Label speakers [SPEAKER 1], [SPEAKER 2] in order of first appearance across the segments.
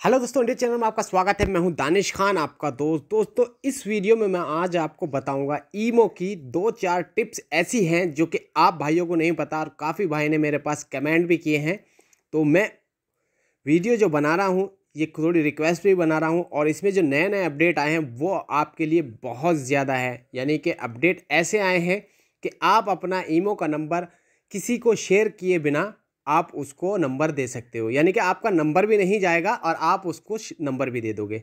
[SPEAKER 1] Hello दोस्तों, India channel में आपका स्वागत है। मैं हूँ दानिश खान, आपका दोस्त। दोस्तों, इस वीडियो में मैं आज आपको बताऊँगा ईमो की दो चार टिप्स ऐसी हैं जो कि आप भाइयों को नहीं पता और काफ़ी भाई ने मेरे पास कमेंट भी किए हैं। तो मैं वीडियो जो बना रहा हूँ, ये थोड़ी रिक्वेस्ट भी बना रहा हूँ और इसमें जो नए नए अपडेट आए हैं, वो आपके लिए बहुत ज़्यादा है। यानी कि अपडेट ऐसे आए हैं कि आप अपना ईमो का नंबर किसी को शेयर किए बिना आप उसको नंबर दे सकते हो। यानी कि आपका नंबर भी नहीं जाएगा और आप उसको नंबर भी दे दोगे।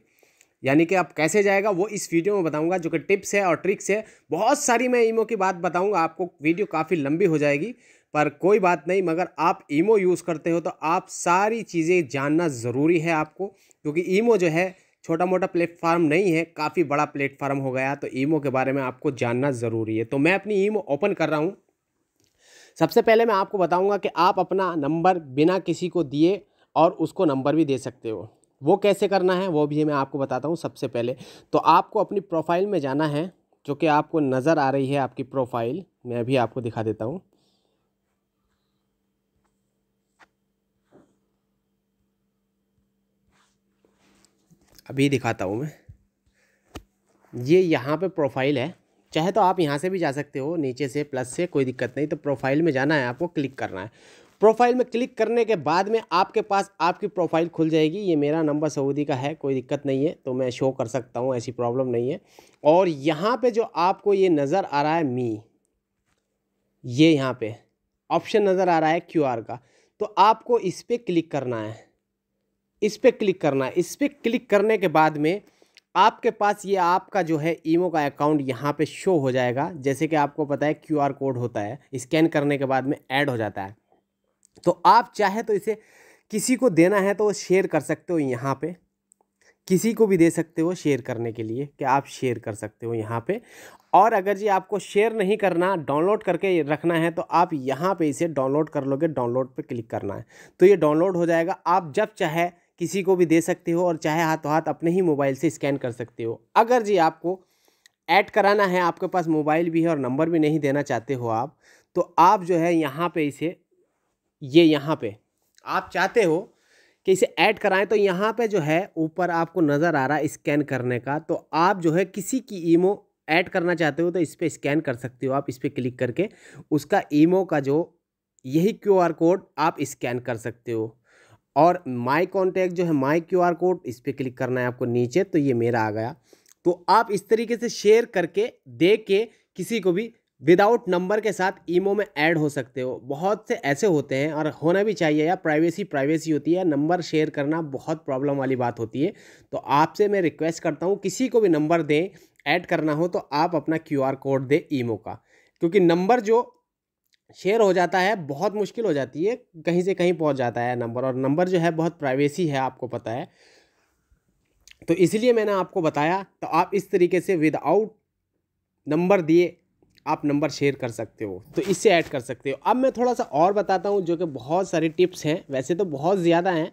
[SPEAKER 1] यानी कि आप कैसे जाएगा वो इस वीडियो में बताऊँगा, जो कि टिप्स है और ट्रिक्स है। बहुत सारी मैं ईमो की बात बताऊँगा, आपको वीडियो काफ़ी लंबी हो जाएगी, पर कोई बात नहीं, मगर आप ईमो यूज़ करते हो तो आप सारी चीज़ें जानना ज़रूरी है आपको, क्योंकि ईमो जो है छोटा मोटा प्लेटफार्म नहीं है, काफ़ी बड़ा प्लेटफार्म हो गया तो ईमो के बारे में आपको जानना ज़रूरी है। तो मैं अपनी ईमो ओपन कर रहा हूँ। सबसे पहले मैं आपको बताऊँगा कि आप अपना नंबर बिना किसी को दिए और उसको नंबर भी दे सकते हो। वो कैसे करना है, वो भी मैं आपको बताता हूँ सबसे पहले। तो आपको अपनी प्रोफ़ाइल में जाना है, जो कि आपको नज़र आ रही है आपकी प्रोफ़ाइल। मैं अभी आपको दिखा देता हूँ। अभी दिखाता हूँ मैं। ये यहाँ पे प्रोफ़ाइल है। चाहे तो आप यहाँ से भी जा सकते हो, नीचे से प्लस से, कोई दिक्कत नहीं। तो प्रोफ़ाइल में जाना है, आपको क्लिक करना है। प्रोफ़ाइल में क्लिक करने के बाद में आपके पास आपकी प्रोफ़ाइल खुल जाएगी। ये मेरा नंबर सऊदी का है, कोई दिक्कत नहीं है। तो मैं शो कर सकता हूँ, ऐसी प्रॉब्लम नहीं है। और यहाँ पे जो आपको ये नज़र आ रहा है मी ये यहाँ पे ऑप्शन नज़र आ रहा है क्यूआर का। तो आपको इस पर क्लिक करना है। इस पर क्लिक करना है। इस पर क्लिक करने के बाद में आपके पास ये आपका जो है ईमो का अकाउंट यहाँ पे शो हो जाएगा। जैसे कि आपको पता है क्यूआर कोड होता है, स्कैन करने के बाद में ऐड हो जाता है। तो आप चाहे तो इसे किसी को देना है तो वो शेयर कर सकते हो यहाँ पे। किसी को भी दे सकते हो शेयर करने के लिए कि आप शेयर कर सकते हो यहाँ पे। और अगर जी आपको शेयर नहीं करना, डाउनलोड करके रखना है तो आप यहाँ पे इसे डाउनलोड कर लोगे, डाउनलोड पे क्लिक करना है। तो ये डाउनलोड हो जाएगा। आप जब चाहे किसी को भी दे सकते हो और चाहे हाथों हाथ अपने ही मोबाइल से स्कैन कर सकते हो। अगर जी आपको ऐड कराना है, आपके पास मोबाइल भी है और नंबर भी नहीं देना चाहते हो आप तो आप जो है यहाँ पे इसे, ये यहाँ पे, आप चाहते हो कि इसे ऐड कराएँ तो यहाँ पे जो है ऊपर आपको नज़र आ रहा है स्कैन करने का तो आप जो है किसी की ईमो ऐड करना चाहते हो तो इस पर स्कैन कर सकते हो आप, इस पर क्लिक करके, उसका ईमो का जो, यही क्यूआर कोड आप स्कैन कर सकते हो। और माई कॉन्टैक्ट जो है माई क्यू आर कोड इस पर क्लिक करना है आपको नीचे तो ये मेरा आ गया। तो आप इस तरीके से शेयर करके दे के किसी को भी विदाउट नंबर के साथ ईमो में ऐड हो सकते हो। बहुत से ऐसे होते हैं, और होना भी चाहिए, या प्राइवेसी प्राइवेसी होती है नंबर शेयर करना बहुत प्रॉब्लम वाली बात होती है। तो आपसे मैं रिक्वेस्ट करता हूँ, किसी को भी नंबर दें ऐड करना हो तो आप अपना क्यू आर कोड दें ईमो का। क्योंकि नंबर जो शेयर हो जाता है, बहुत मुश्किल हो जाती है, कहीं से कहीं पहुँच जाता है नंबर और नंबर जो है बहुत प्राइवेसी है, आपको पता है। तो इसलिए मैंने आपको बताया तो आप इस तरीके से विदाउट नंबर दिए, आप नंबर शेयर कर सकते हो तो इससे ऐड कर सकते हो। अब मैं थोड़ा सा और बताता हूँ, जो कि बहुत सारी टिप्स हैं, वैसे तो बहुत ज़्यादा हैं,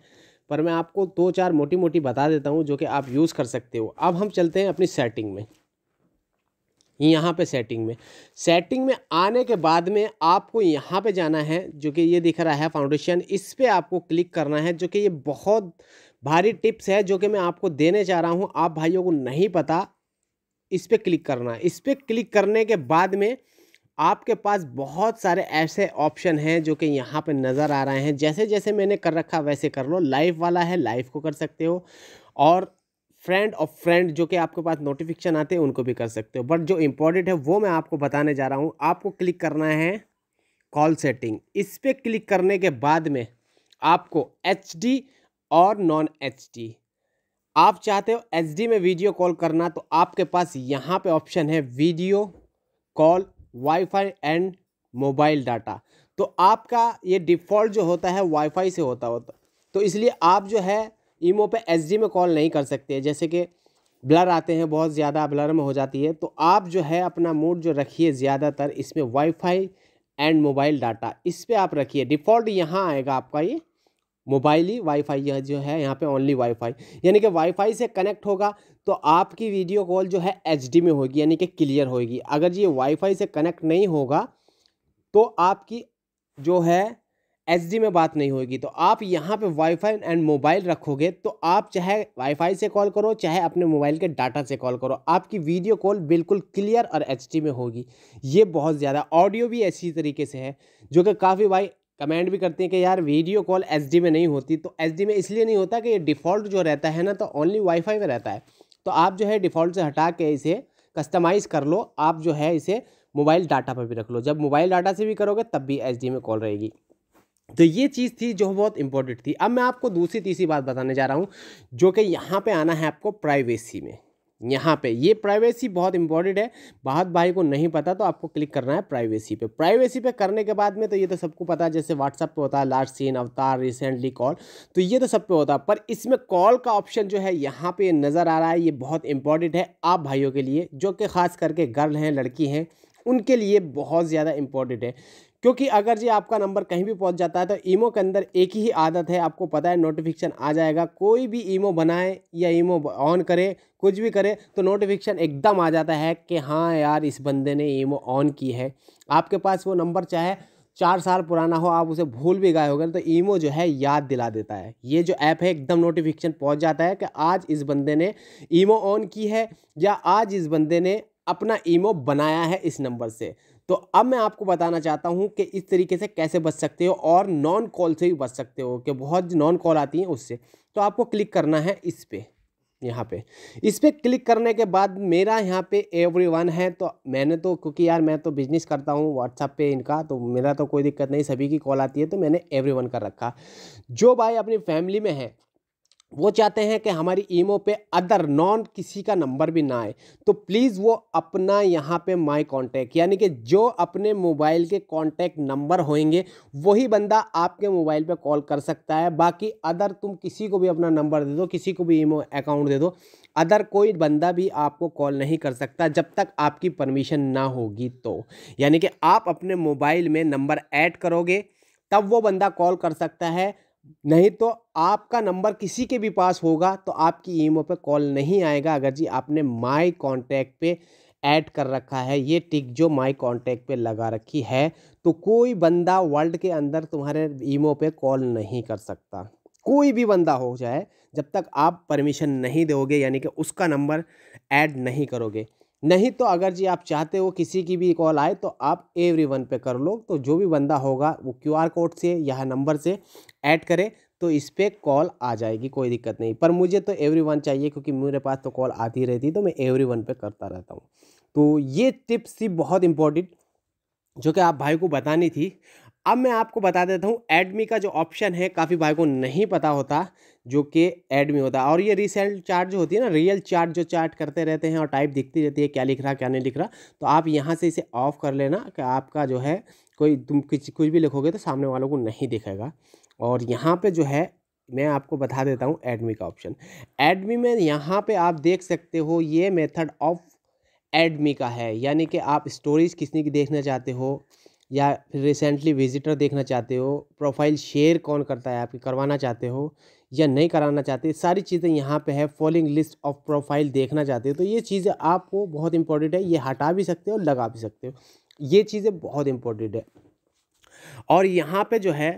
[SPEAKER 1] पर मैं आपको दो चार मोटी मोटी बता देता हूँ, जो कि आप यूज़ कर सकते हो। अब हम चलते हैं अपनी सेटिंग में। यहाँ पे सेटिंग में। सेटिंग में आने के बाद में आपको यहाँ पे जाना है, जो कि ये दिख रहा है फाउंडेशन इस पर आपको क्लिक करना है, जो कि ये बहुत भारी टिप्स है, जो कि मैं आपको देने जा रहा हूँ। आप भाइयों को नहीं पता, इस पर क्लिक करना। है इस पर क्लिक करने के बाद में आपके पास बहुत सारे ऐसे ऑप्शन हैं, जो कि यहाँ पे नज़र आ रहे हैं। जैसे जैसे मैंने कर रखा, वैसे कर लो। लाइव वाला है लाइव को कर सकते हो। और फ्रेंड और फ्रेंड जो कि आपके पास नोटिफिकेशन आते हैं, उनको भी कर सकते हो। बट जो इम्पोर्टेंट है, वो मैं आपको बताने जा रहा हूँ। आपको क्लिक करना है कॉल सेटिंग इस पर क्लिक करने के बाद में आपको एचडी और नॉन एचडी आप चाहते हो एचडी में वीडियो कॉल करना तो आपके पास यहाँ पे ऑप्शन है video call wifi and mobile data तो आपका ये डिफ़ॉल्ट जो होता है वाईफाई से होता होता। तो इसलिए आप जो है ईमो पे एचडी में कॉल नहीं कर सकते। जैसे कि ब्लर आते हैं, बहुत ज़्यादा ब्लर में हो जाती है। तो आप जो है अपना मूड जो रखिए ज़्यादातर इसमें वाईफाई एंड मोबाइल डाटा इस पर आप रखिए। डिफ़ॉल्ट यहाँ आएगा आपका ये मोबाइल ही वाईफाई यह जो है, यहाँ पे ओनली वाईफाई यानी कि वाईफाई से कनेक्ट होगा तो आपकी वीडियो कॉल जो है एचडी में होगी, यानी कि क्लियर होगी अगर ये वाईफाई से कनेक्ट नहीं होगा तो आपकी जो है एच में बात नहीं होगी। तो आप यहाँ पे वाईफाई एंड मोबाइल रखोगे तो आप चाहे वाईफाई से कॉल करो, चाहे अपने मोबाइल के डाटा से कॉल करो, आपकी वीडियो कॉल बिल्कुल क्लियर और एचडी में होगी। ये बहुत ज़्यादा ऑडियो भी ऐसी तरीके से है, जो कि काफ़ी भाई कमेंट भी करते हैं कि यार वीडियो कॉल एच में नहीं होती तो एच में इसलिए नहीं होता कि ये डिफ़ॉल्ट जो रहता है ना तो ओनली वाईफाई में रहता है। तो आप जो है डिफ़ॉल्ट से हटा के इसे कस्टमाइज़ कर लो, आप जो है इसे मोबाइल डाटा पर भी रख लो। जब मोबाइल डाटा से भी करोगे, तब भी एच में कॉल रहेगी। तो ये चीज़ थी जो बहुत इंपॉर्टेंट थी। अब मैं आपको दूसरी, तीसरी बात बताने जा रहा हूँ, जो कि यहाँ पे आना है आपको प्राइवेसी में। यहाँ पे, ये प्राइवेसी बहुत इंपॉर्टेंट है। बहुत भाई को नहीं पता तो आपको क्लिक करना है प्राइवेसी पे। प्राइवेसी पे करने के बाद में तो ये तो सबको पता है जैसे व्हाट्सअप पे होता है लास्ट सीन अवतार रिसेंटली कॉल तो ये तो सब पे होता है। पर इसमें कॉल का ऑप्शन जो है, यहाँ पे नज़र आ रहा है, ये बहुत इंपॉर्टेंट है आप भाइयों के लिए, जो कि ख़ास करके गर्ल हैं, लड़की हैं, उनके लिए बहुत ज़्यादा इंपॉर्टेंट है। क्योंकि अगर जी आपका नंबर कहीं भी पहुँच जाता है तो ईमो के अंदर एक ही आदत है, आपको पता है नोटिफिकेशन आ जाएगा। कोई भी ईमो बनाए या ईमो ऑन करे, कुछ भी करे तो नोटिफिकेशन एकदम आ जाता है कि हाँ यार, इस बंदे ने ईमो ऑन की है। आपके पास वो नंबर चाहे चार साल पुराना हो, आप उसे भूल भी गए होगे तो ईमो जो है याद दिला देता है। ये जो ऐप है, एकदम नोटिफिकेशन पहुँच जाता है कि आज इस बंदे ने ईमो ऑन की है, या आज इस बंदे ने अपना ईमो बनाया है इस नंबर से। तो अब मैं आपको बताना चाहता हूँ कि इस तरीके से कैसे बच सकते हो और नॉन कॉल से भी बच सकते हो, कि बहुत नॉन कॉल आती हैं उससे। तो आपको क्लिक करना है इस पर यहाँ पे। इस पर क्लिक करने के बाद मेरा यहाँ पे एवरी वन है तो मैंने तो क्योंकि यार मैं तो बिज़नेस करता हूँ व्हाट्सअप पे इनका तो मेरा तो कोई दिक्कत नहीं, सभी की कॉल आती है तो मैंने एवरी वन कर रखा। जो भाई अपनी फैमिली में है वो चाहते हैं कि हमारी ईमो पे अदर नॉन किसी का नंबर भी ना आए। तो प्लीज़ वो अपना यहाँ पे माय कांटेक्ट यानी कि जो अपने मोबाइल के कांटेक्ट नंबर होंगे वही बंदा आपके मोबाइल पे कॉल कर सकता है। बाकी अदर तुम किसी को भी अपना नंबर दे दो, किसी को भी ईमो अकाउंट दे दो, अदर कोई बंदा भी आपको कॉल नहीं कर सकता जब तक आपकी परमिशन ना होगी तो। यानी कि आप अपने मोबाइल में नंबर ऐड करोगे, तब वो बंदा कॉल कर सकता है। नहीं तो आपका नंबर किसी के भी पास होगा तो आपकी ईमो पे कॉल नहीं आएगा। अगर जी आपने माय कांटेक्ट पे ऐड कर रखा है, ये टिक जो माय कांटेक्ट पे लगा रखी है तो कोई बंदा वर्ल्ड के अंदर तुम्हारे ईमो पे कॉल नहीं कर सकता। कोई भी बंदा हो जाए, जब तक आप परमिशन नहीं दोगे, यानी कि उसका नंबर ऐड नहीं करोगे नहीं तो अगर जी आप चाहते हो किसी की भी कॉल आए तो आप एवरी वन पे कर लो। तो जो भी बंदा होगा, वो क्यू आर कोड से या नंबर से ऐड करे तो इस पर कॉल आ जाएगी, कोई दिक्कत नहीं। पर मुझे तो एवरी वन चाहिए, क्योंकि मेरे पास तो कॉल आती रहती तो मैं एवरी वन पे करता रहता हूँ। तो ये टिप्स थी बहुत इंपॉर्टेंट जो कि आप भाई को बतानी थी। अब मैं आपको बता देता हूँ एडमी का जो ऑप्शन है, काफ़ी भाई को नहीं पता होता जो कि एडमी होता है। और ये रीसेल चार्ट जो होती है ना रियल चार्ट जो चार्ट करते रहते हैं और टाइप दिखती रहती है, क्या लिख रहा, क्या नहीं लिख रहा तो आप यहाँ से इसे ऑफ़ कर लेना कि आपका जो है, कोई तुम कुछ कुछ भी लिखोगे तो सामने वालों को नहीं दिखेगा। और यहाँ पे जो है, मैं आपको बता देता हूँ एडमी का ऑप्शन एडमी में यहाँ पे आप देख सकते हो, ये मेथड ऑफ़ एडमी का है। यानी कि आप स्टोरीज किसने की देखना चाहते हो या फिर रिसेंटली विजिटर देखना चाहते हो प्रोफ़ाइल शेयर कौन करता है, आपकी करवाना चाहते हो या नहीं कराना चाहते, सारी चीज़ें यहाँ पे है फॉलोइंग लिस्ट ऑफ़ प्रोफ़ाइल देखना चाहते हो तो ये चीज़ें आपको बहुत इंपॉर्टेंट है, ये हटा भी सकते हो, लगा भी सकते हो, ये चीज़ें बहुत इंपॉर्टेंट है। और यहाँ पे जो है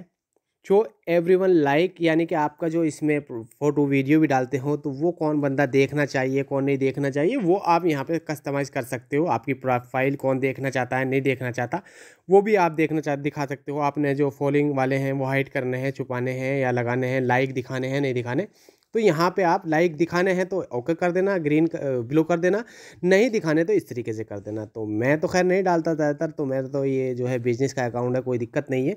[SPEAKER 1] जो एवरी वन लाइक यानी कि आपका जो इसमें फ़ोटो वीडियो भी डालते हो तो वो कौन बंदा देखना चाहिए, कौन नहीं देखना चाहिए, वो आप यहाँ पे कस्टमाइज़ कर सकते हो। आपकी प्रोफ़ाइल कौन देखना चाहता है, नहीं देखना चाहता, वो भी आप देखना चाह दिखा सकते हो। आपने जो फॉलोइंग वाले हैं, वो हाइड करने हैं, छुपाने हैं या लगाने हैं लाइक दिखाने हैं, नहीं दिखाने तो यहाँ पे आप लाइक दिखाने हैं तो ओके कर देना ग्रीन ब्लू कर देना, नहीं दिखाने तो इस तरीके से कर देना। तो मैं तो खैर नहीं डालता ज़्यादातर तो मेरा तो ये जो है बिज़नेस का अकाउंट है, कोई दिक्कत नहीं है।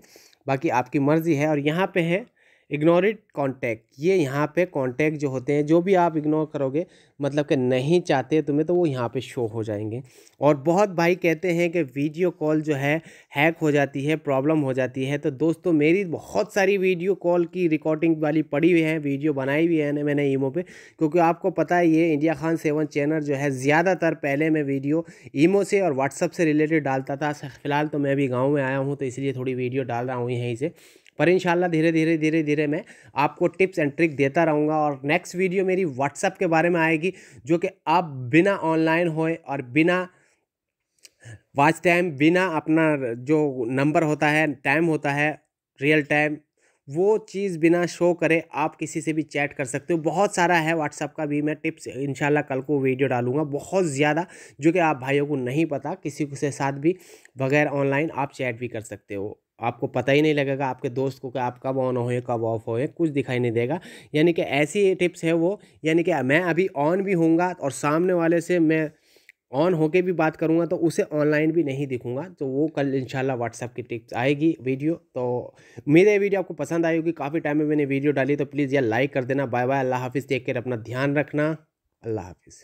[SPEAKER 1] बाकी आपकी मर्ज़ी है और यहाँ पे है इग्नोर इट कॉन्टैक्ट ये यहाँ पे कॉन्टैक्ट जो होते हैं, जो भी आप इग्नोर करोगे मतलब कि नहीं चाहते तुम्हें तो वो यहाँ पे शो हो जाएँगे। और बहुत भाई कहते हैं कि वीडियो कॉल जो है हैक हो जाती है प्रॉब्लम हो जाती है। तो दोस्तों, मेरी बहुत सारी वीडियो कॉल की रिकॉर्डिंग वाली पड़ी हुई है वीडियो बनाई हुई है मैंने ईमो पर क्योंकि आपको पता है, ये इंडिया खान सेवन चैनल जो है, ज़्यादातर पहले मैं वीडियो ईमो से और व्हाट्सअप से रिलेटेड डालता था। फ़िलहाल तो मैं भी गाँव में आया हूँ तो इसलिए थोड़ी वीडियो डाल रहा हूँ यहीं से। पर इंशाल्लाह धीरे धीरे धीरे धीरे मैं आपको टिप्स एंड ट्रिक देता रहूँगा और नेक्स्ट वीडियो मेरी व्हाट्सअप के बारे में आएगी, जो कि आप बिना ऑनलाइन होए और बिना वॉच टाइम बिना अपना जो नंबर होता है टाइम होता है रियल टाइम वो चीज़ बिना शो करे आप किसी से भी चैट कर सकते हो। बहुत सारा है व्हाट्सअप का भी, मैं टिप्स इंशाल्लाह कल को वीडियो डालूँगा। बहुत ज़्यादा, जो कि आप भाइयों को नहीं पता, किसी के साथ भी बगैर ऑनलाइन आप चैट भी कर सकते हो। आपको पता ही नहीं लगेगा, आपके दोस्त को कि आप कब ऑन होए कब ऑफ़ होए कुछ दिखाई नहीं देगा। यानी कि ऐसी टिप्स है वो, यानी कि मैं अभी ऑन भी होऊँगा और सामने वाले से मैं ऑन होके भी बात करूँगा तो उसे ऑनलाइन भी नहीं दिखूँगा। तो वो कल इंशाल्लाह व्हाट्सअप की टिप्स आएगी वीडियो। तो मेरे वीडियो आपको पसंद आई होगी। काफ़ी टाइम में मैंने वीडियो डाली तो प्लीज़ यार लाइक कर देना। Bye bye. अल्लाह हाफिज़। देख कर अपना ध्यान रखना। अल्लाह हाफिज़।